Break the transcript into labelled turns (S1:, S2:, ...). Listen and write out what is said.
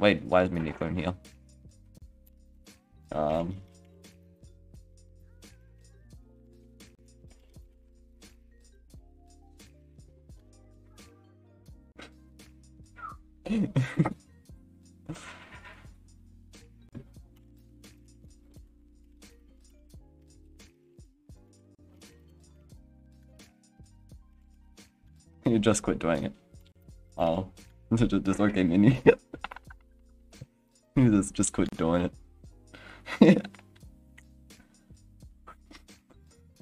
S1: Wait, why is Minikloon here? Um. you just quit doing it. Oh, just, just okay, Mini. just just quit doing it.